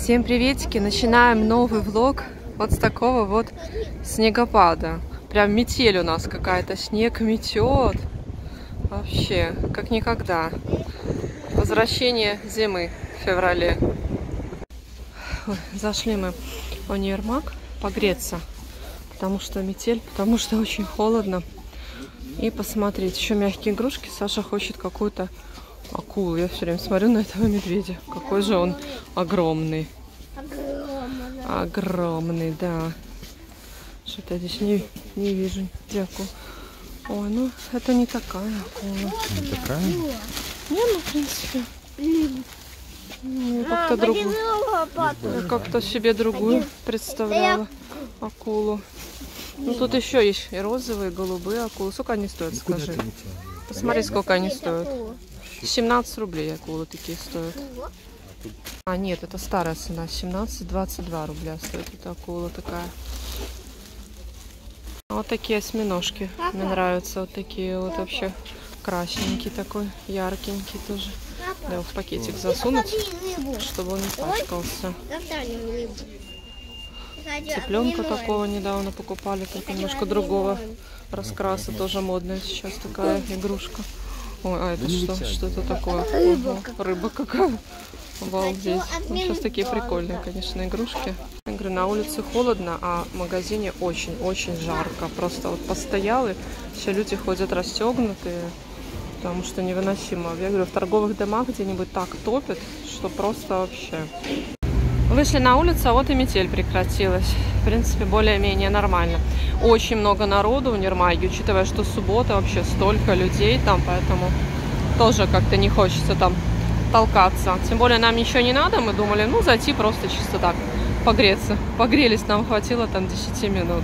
Всем приветики! Начинаем новый влог вот с такого вот снегопада. Прям метель у нас какая-то, снег метет. Вообще, как никогда. Возвращение зимы в феврале. Ой, зашли мы в универмаг погреться, потому что метель, потому что очень холодно. И посмотреть, еще мягкие игрушки. Саша хочет какую-то акулу. Я все время смотрю на этого медведя. Какой же он огромный. Огромный. Огромный, да. Что-то я здесь не, не вижу. Дякую. Ой, ну это не такая акула. Не такая? Не, ну в принципе. Ну, А, как-то другую. Я как-то себе другую представляла акулу. Ну тут еще есть и розовые, и голубые акулы. Сколько они стоят, скажи? Посмотри, сколько они стоят. Акулу. 17 рублей акулы такие стоят. А, нет, это старая цена. 17-22 рубля стоит эта акула такая. Вот такие осьминожки. Мне нравятся вот такие вот вообще красненький такой, яркенький тоже. Да, его в пакетик засунуть, чтобы он не пачкался. Цыпленка такого недавно покупали, только немножко другого раскраса, тоже модная сейчас такая игрушка. Ой, а это Да что? вытягивай. Что это такое? Рыба Ого, рыба какая. Обалдеть. Ну, сейчас такие прикольные, конечно, игрушки. Я говорю, на улице холодно, а в магазине очень-очень жарко. Просто вот постоял, и все люди ходят расстегнутые, потому что невыносимо. Я говорю, в торговых домах где-нибудь так топит, что просто вообще. Вышли на улицу, а вот и метель прекратилась. В принципе, более-менее нормально. Очень много народу в Нирмаге, учитывая, что суббота вообще столько людей там, поэтому тоже как-то не хочется там толкаться. Тем более нам ничего не надо, мы думали, ну, зайти просто чисто так, погреться. Погрелись, нам хватило там 10 минут.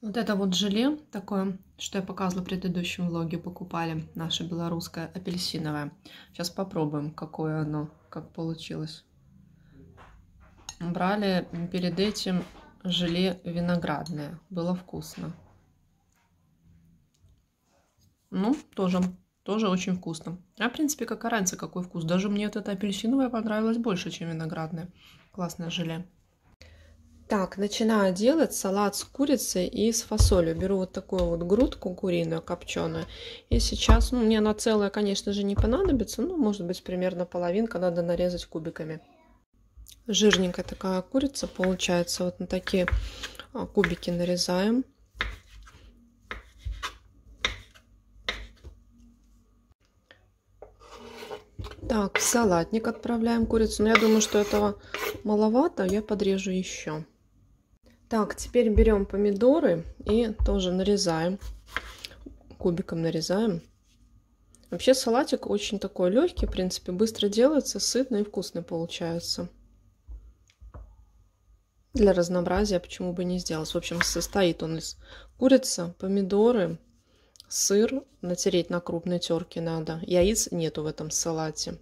Вот это вот желе такое, что я показывала в предыдущем влоге, покупали, наше белорусское, апельсиновое. Сейчас попробуем, какое оно, как получилось. Брали перед этим желе виноградное. Было вкусно. Ну, тоже, тоже очень вкусно. А, в принципе, как и раньше, какой вкус. Даже мне вот это апельсиновое понравилось больше, чем виноградное. Классное желе. Так, начинаю делать салат с курицей и с фасолью. Беру вот такую вот грудку куриную, копченую. И сейчас, ну, мне она целая, конечно же, не понадобится. Ну, может быть, примерно половинка надо нарезать кубиками жирненькая такая курица получается. Вот на такие а, кубики нарезаем. Так, в салатник отправляем курицу. Но я думаю, что этого маловато. Я подрежу еще. Так, теперь берем помидоры и тоже нарезаем. Кубиком нарезаем. Вообще салатик очень такой легкий, в принципе, быстро делается, сытный и вкусный получается для разнообразия, почему бы не сделать. В общем, состоит он из курицы, помидоры, сыр, натереть на крупной терке надо. Яиц нету в этом салате.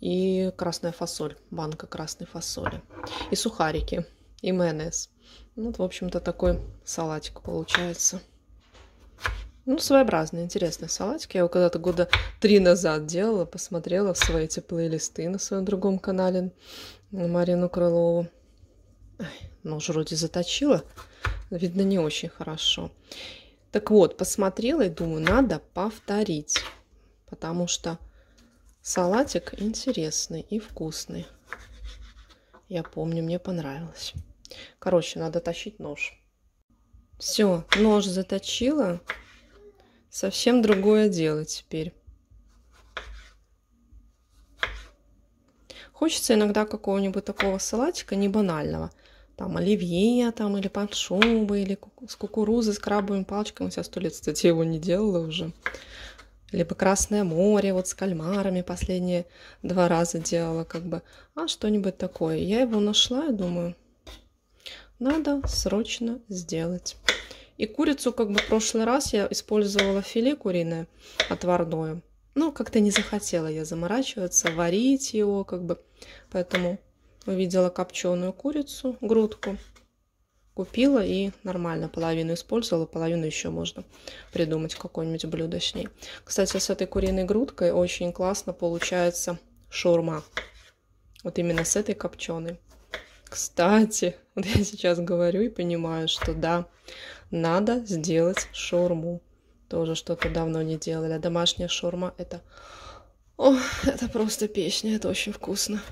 И красная фасоль, банка красной фасоли. И сухарики, и майонез. Ну, вот, в общем-то, такой салатик получается. Ну, своеобразный, интересный салатик. Я его когда-то года три назад делала, посмотрела в свои эти плейлисты на своем другом канале на Марину Крылову. Нож вроде заточила. Видно, не очень хорошо. Так вот, посмотрела и думаю, надо повторить. Потому что салатик интересный и вкусный. Я помню, мне понравилось. Короче, надо тащить нож. Все, нож заточила. Совсем другое дело теперь. Хочется иногда какого-нибудь такого салатика, не банального. Там оливье, там, или подшубы, или ку- с кукурузой, с крабовыми палочками. Сейчас сто лет, кстати, его не делала уже. Либо Красное море, вот с кальмарами последние два раза делала, как бы. А что-нибудь такое. Я его нашла и думаю, надо срочно сделать. И курицу, как бы в прошлый раз я использовала филе куриное отварное. Ну, как-то не захотела я заморачиваться, варить его, как бы. Поэтому увидела копченую курицу, грудку, купила и нормально половину использовала, половину еще можно придумать какое-нибудь блюдо с ней. Кстати, с этой куриной грудкой очень классно получается шаурма. Вот именно с этой копченой. Кстати, вот я сейчас говорю и понимаю, что да, надо сделать шаурму. Тоже что-то давно не делали. А домашняя шаурма это... О, это просто песня, это очень вкусно.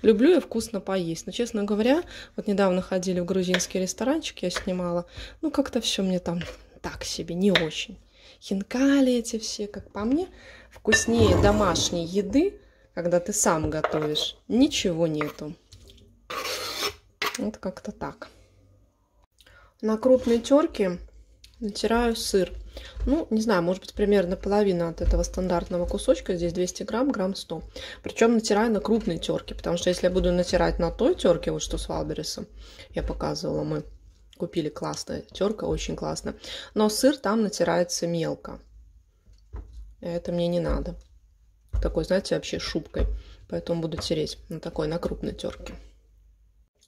Люблю я вкусно поесть. Но, честно говоря, вот недавно ходили в грузинский ресторанчик, я снимала. Ну, как-то все мне там так себе, не очень. Хинкали эти все, как по мне, вкуснее домашней еды, когда ты сам готовишь. Ничего нету. Вот как-то так. На крупной терке натираю сыр. Ну, не знаю, может быть, примерно половина от этого стандартного кусочка. Здесь 200 грамм, грамм 100. Причем натираю на крупной терке, потому что если я буду натирать на той терке, вот что с Валбересом, я показывала, мы купили классная терка, очень классно. Но сыр там натирается мелко. Это мне не надо. Такой, знаете, вообще шубкой. Поэтому буду тереть на такой, на крупной терке.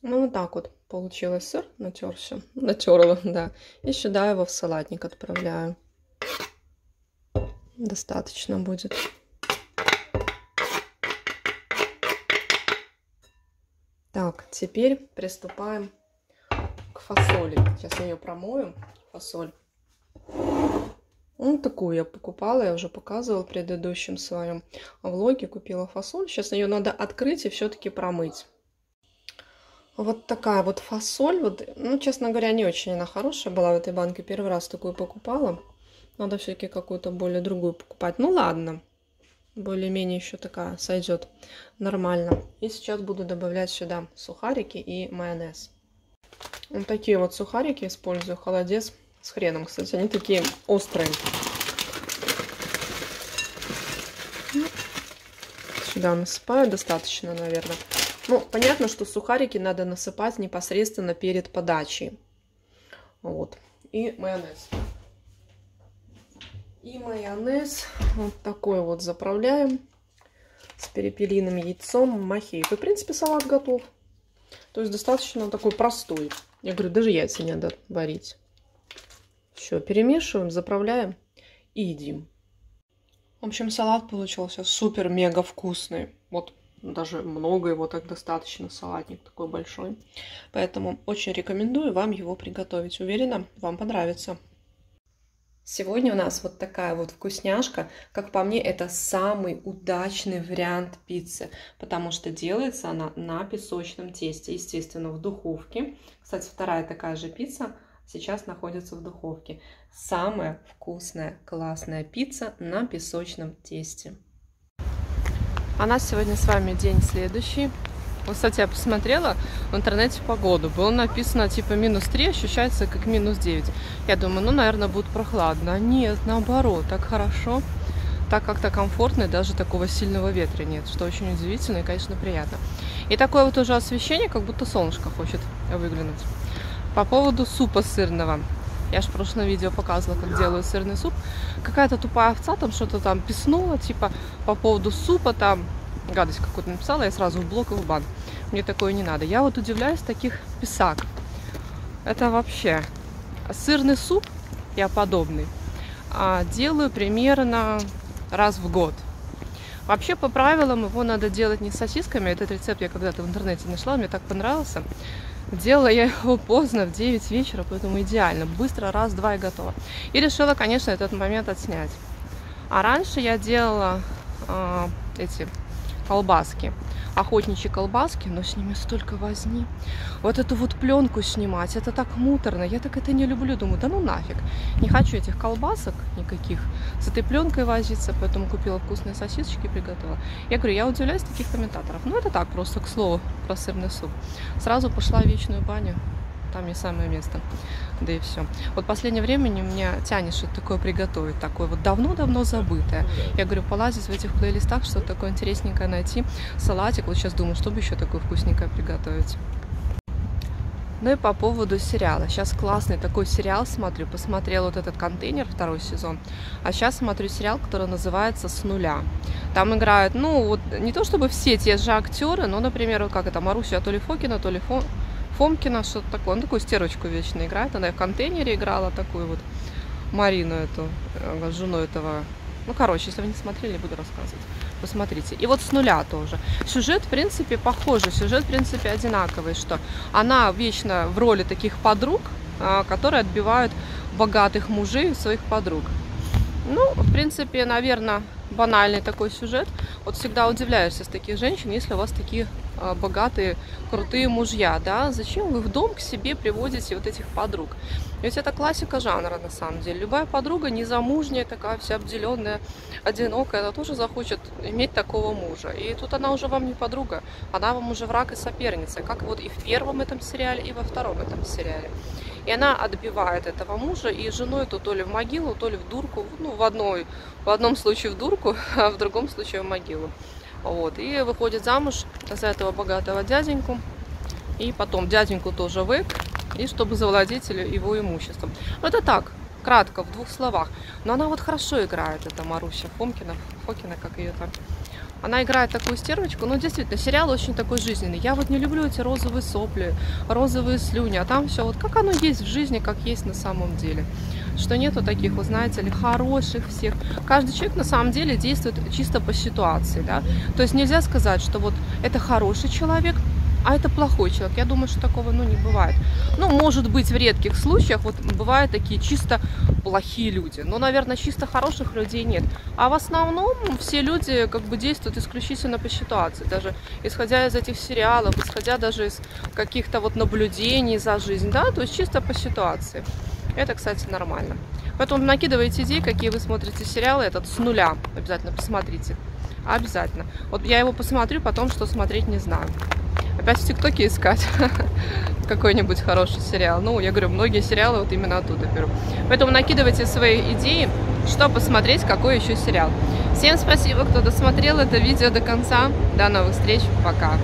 Ну, вот так вот получилось сыр, натерся, натерла, да. И сюда его в салатник отправляю. Достаточно будет. Так, теперь приступаем к фасоли. Сейчас я ее промою, фасоль. Ну, такую я покупала, я уже показывала в предыдущем своем влоге. Купила фасоль. Сейчас ее надо открыть и все-таки промыть. Вот такая вот фасоль. Вот, ну, честно говоря, не очень она хорошая была в этой банке. Первый раз такую покупала. Надо все-таки какую-то более другую покупать. Ну, ладно. Более-менее еще такая сойдет нормально. И сейчас буду добавлять сюда сухарики и майонез. Вот такие вот сухарики использую. Холодец с хреном, кстати. Они такие острые. Сюда насыпаю достаточно, наверное. Ну, понятно, что сухарики надо насыпать непосредственно перед подачей. Вот. И майонез. И майонез вот такой вот заправляем с перепелиным яйцом махеев. И, в принципе, салат готов. То есть достаточно такой простой. Я говорю, даже яйца не надо варить. Все, перемешиваем, заправляем и едим. В общем, салат получился супер-мега вкусный. Вот даже много его так достаточно, салатник такой большой. Поэтому очень рекомендую вам его приготовить. Уверена, вам понравится. Сегодня у нас вот такая вот вкусняшка. Как по мне, это самый удачный вариант пиццы, потому что делается она на песочном тесте, естественно, в духовке. Кстати, вторая такая же пицца сейчас находится в духовке. Самая вкусная, классная пицца на песочном тесте. А нас сегодня с вами день следующий. Вот, кстати, я посмотрела в интернете погоду. Было написано типа минус 3, ощущается как минус 9. Я думаю, ну, наверное, будет прохладно. А нет, наоборот, так хорошо. Так как-то комфортно, и даже такого сильного ветра нет, что очень удивительно и, конечно, приятно. И такое вот уже освещение, как будто солнышко хочет выглянуть. По поводу супа сырного. Я же в прошлом видео показывала, как делаю сырный суп. Какая-то тупая овца там что-то там писнула, типа по поводу супа там гадость какую-то написала, я сразу в блок и в бан. Мне такое не надо. Я вот удивляюсь таких писак. Это вообще сырный суп, я подобный, а делаю примерно раз в год. Вообще, по правилам, его надо делать не с сосисками. Этот рецепт я когда-то в интернете нашла, мне так понравился. Делала я его поздно, в 9 вечера, поэтому идеально. Быстро, раз, два и готово. И решила, конечно, этот момент отснять. А раньше я делала э, эти колбаски охотничьи колбаски, но с ними столько возни. Вот эту вот пленку снимать, это так муторно, я так это не люблю. Думаю, да ну нафиг, не хочу этих колбасок никаких, с этой пленкой возиться, поэтому купила вкусные сосисочки и приготовила. Я говорю, я удивляюсь таких комментаторов. Ну это так, просто к слову про сырный суп. Сразу пошла в вечную баню, там не самое место. Да и все. Вот последнее время меня тянет что-то такое приготовить, такое вот давно-давно забытое. Я говорю, полазить в этих плейлистах, что-то такое интересненькое найти. Салатик, вот сейчас думаю, чтобы еще такое вкусненькое приготовить. Ну и по поводу сериала. Сейчас классный такой сериал смотрю. Посмотрела вот этот контейнер, второй сезон. А сейчас смотрю сериал, который называется «С нуля». Там играют, ну, вот не то чтобы все те же актеры, но, например, вот как это, Маруся то ли Фомкина, что-то такое. Он такую стерочку вечно играет. Она и в контейнере играла такую вот Марину эту, э, жену этого. Ну, короче, если вы не смотрели, буду рассказывать. Посмотрите. И вот с нуля тоже. Сюжет, в принципе, похожий. Сюжет, в принципе, одинаковый, что она вечно в роли таких подруг, а, которые отбивают богатых мужей своих подруг. Ну, в принципе, наверное, банальный такой сюжет. Вот всегда удивляешься с таких женщин, если у вас такие а, богатые, крутые мужья, да, зачем вы в дом к себе приводите вот этих подруг? Ведь это классика жанра, на самом деле. Любая подруга незамужняя, такая вся обделенная, одинокая, она тоже захочет иметь такого мужа. И тут она уже вам не подруга, она вам уже враг и соперница, как вот и в первом этом сериале, и во втором этом сериале. И она отбивает этого мужа и женой то, то ли в могилу, то ли в дурку. Ну, в, одной, в одном случае в дурку, а в другом случае в могилу. Вот. И выходит замуж за этого богатого дяденьку. И потом дяденьку тоже вык, и чтобы завладеть его имуществом. Это так, кратко, в двух словах. Но она вот хорошо играет, это Маруся Фомкина, Фокина, как ее там. Она играет такую стервочку, но действительно, сериал очень такой жизненный. Я вот не люблю эти розовые сопли, розовые слюни, а там все вот как оно есть в жизни, как есть на самом деле. Что нету таких, вы знаете ли, хороших всех. Каждый человек на самом деле действует чисто по ситуации, да. То есть нельзя сказать, что вот это хороший человек, а это плохой человек. Я думаю, что такого ну, не бывает. Ну, может быть, в редких случаях вот бывают такие чисто плохие люди. Но, наверное, чисто хороших людей нет. А в основном все люди как бы действуют исключительно по ситуации. Даже исходя из этих сериалов, исходя даже из каких-то вот наблюдений за жизнь, да, то есть чисто по ситуации. Это, кстати, нормально. Поэтому накидывайте идеи, какие вы смотрите сериалы, этот с нуля. Обязательно посмотрите. Обязательно. Вот я его посмотрю, потом что смотреть не знаю опять в ТикТоке искать какой-нибудь хороший сериал. Ну, я говорю, многие сериалы вот именно оттуда беру. Поэтому накидывайте свои идеи, что посмотреть, какой еще сериал. Всем спасибо, кто досмотрел это видео до конца. До новых встреч. Пока.